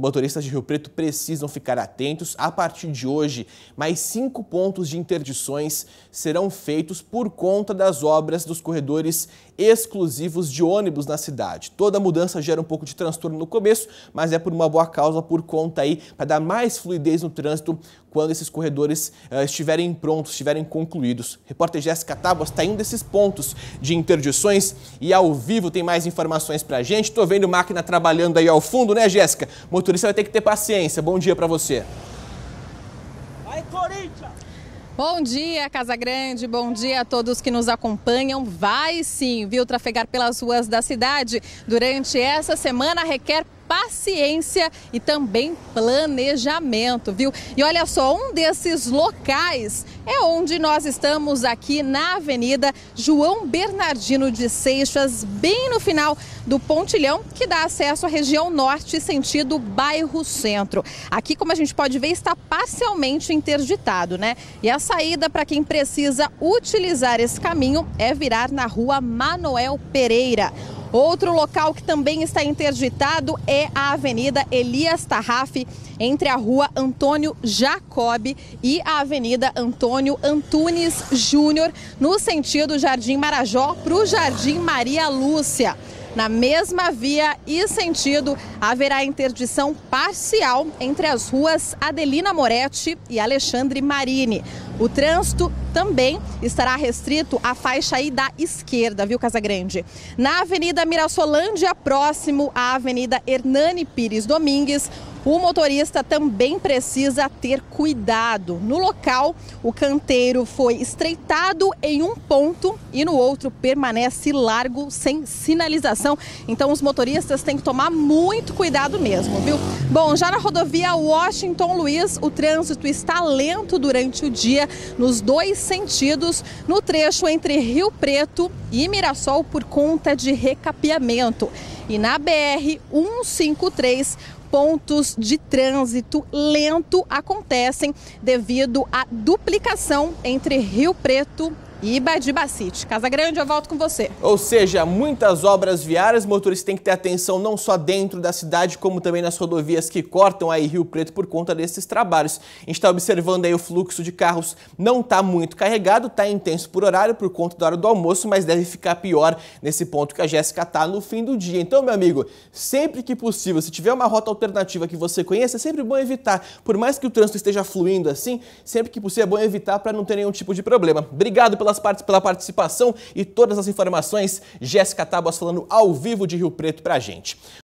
Motoristas de Rio Preto precisam ficar atentos. A partir de hoje, mais cinco pontos de interdições serão feitos por conta das obras dos corredores exclusivos de ônibus na cidade. Toda mudança gera um pouco de transtorno no começo, mas é por uma boa causa, por conta aí, para dar mais fluidez no trânsito quando esses corredores uh, estiverem prontos, estiverem concluídos. Repórter Jéssica Tábuas está em um desses pontos de interdições e ao vivo tem mais informações para a gente. Estou vendo máquina trabalhando aí ao fundo, né, Jéssica? motorista vai ter que ter paciência. Bom dia para você. Vai, Corinthians! Bom dia, Casa Grande. Bom dia a todos que nos acompanham. Vai sim, viu, trafegar pelas ruas da cidade durante essa semana requer paciência e também planejamento, viu? E olha só, um desses locais é onde nós estamos aqui na Avenida João Bernardino de Seixas, bem no final do pontilhão que dá acesso à região norte, sentido bairro centro. Aqui, como a gente pode ver, está parcialmente interditado, né? E a saída para quem precisa utilizar esse caminho é virar na rua Manuel Pereira. Outro local que também está interditado é a Avenida Elias Tarraf, entre a rua Antônio Jacob e a Avenida Antônio Antunes Júnior, no sentido Jardim Marajó para o Jardim Maria Lúcia. Na mesma via e sentido, haverá interdição parcial entre as ruas Adelina Moretti e Alexandre Marini. O trânsito também estará restrito à faixa aí da esquerda, viu, Casagrande? Na Avenida Mirassolândia, próximo à Avenida Hernani Pires Domingues, o motorista também precisa ter cuidado. No local, o canteiro foi estreitado em um ponto e no outro permanece largo sem sinalização. Então os motoristas têm que tomar muito cuidado mesmo, viu? Bom, já na rodovia Washington Luiz, o trânsito está lento durante o dia nos dois sentidos, no trecho entre Rio Preto e Mirassol por conta de recapeamento. E na BR 153 pontos de trânsito lento acontecem devido à duplicação entre Rio Preto Iba de Bacite. Casa Grande, eu volto com você. Ou seja, muitas obras viárias, motoristas têm que ter atenção não só dentro da cidade, como também nas rodovias que cortam aí Rio Preto por conta desses trabalhos. A gente está observando aí o fluxo de carros não está muito carregado, está intenso por horário por conta da hora do almoço, mas deve ficar pior nesse ponto que a Jéssica está no fim do dia. Então, meu amigo, sempre que possível, se tiver uma rota alternativa que você conheça, é sempre bom evitar. Por mais que o trânsito esteja fluindo assim, sempre que possível é bom evitar para não ter nenhum tipo de problema. Obrigado pela pelas, pela participação e todas as informações. Jéssica Tábuas falando ao vivo de Rio Preto pra gente.